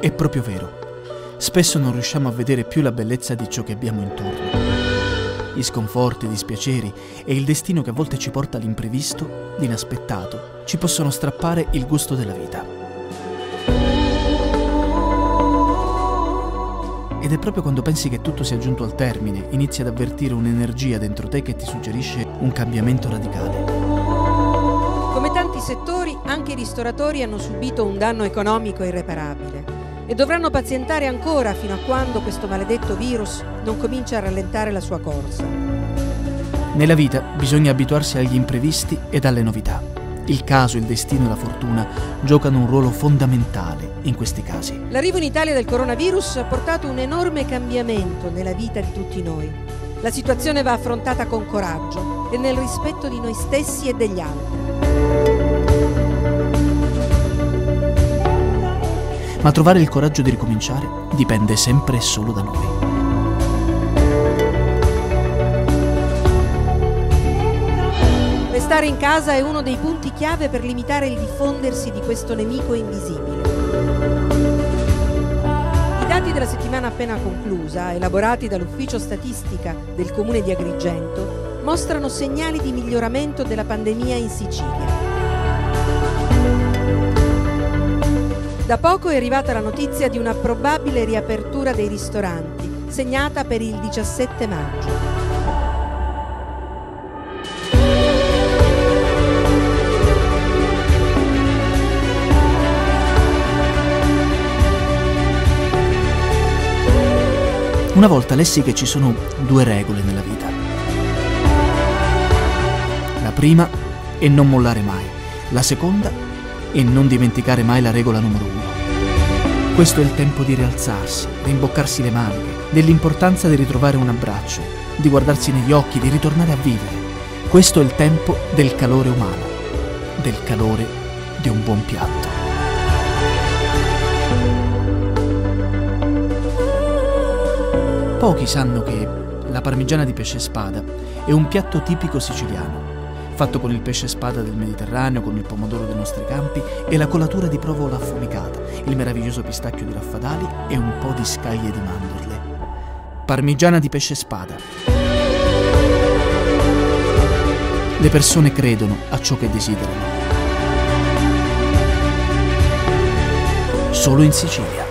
È proprio vero. Spesso non riusciamo a vedere più la bellezza di ciò che abbiamo intorno. Gli sconforti, i dispiaceri e il destino che a volte ci porta all'imprevisto, l'inaspettato, ci possono strappare il gusto della vita. Ed è proprio quando pensi che tutto sia giunto al termine, inizi ad avvertire un'energia dentro te che ti suggerisce un cambiamento radicale. Come tanti settori, anche i ristoratori hanno subito un danno economico irreparabile e dovranno pazientare ancora fino a quando questo maledetto virus non comincia a rallentare la sua corsa. Nella vita bisogna abituarsi agli imprevisti ed alle novità. Il caso, il destino e la fortuna giocano un ruolo fondamentale in questi casi. L'arrivo in Italia del coronavirus ha portato un enorme cambiamento nella vita di tutti noi. La situazione va affrontata con coraggio e nel rispetto di noi stessi e degli altri. Ma trovare il coraggio di ricominciare dipende sempre e solo da noi. Restare in casa è uno dei punti chiave per limitare il diffondersi di questo nemico invisibile. I dati della settimana appena conclusa, elaborati dall'Ufficio Statistica del Comune di Agrigento, mostrano segnali di miglioramento della pandemia in Sicilia. Da poco è arrivata la notizia di una probabile riapertura dei ristoranti, segnata per il 17 maggio. Una volta lessi che ci sono due regole nella vita. La prima è non mollare mai, la seconda e non dimenticare mai la regola numero uno. Questo è il tempo di rialzarsi, rimboccarsi le maniche, dell'importanza di ritrovare un abbraccio, di guardarsi negli occhi, di ritornare a vivere. Questo è il tempo del calore umano, del calore di un buon piatto. Pochi sanno che la parmigiana di pesce spada è un piatto tipico siciliano fatto con il pesce spada del Mediterraneo, con il pomodoro dei nostri campi e la colatura di provola affumicata, il meraviglioso pistacchio di raffadali e un po' di scaglie di mandorle. Parmigiana di pesce spada. Le persone credono a ciò che desiderano. Solo in Sicilia.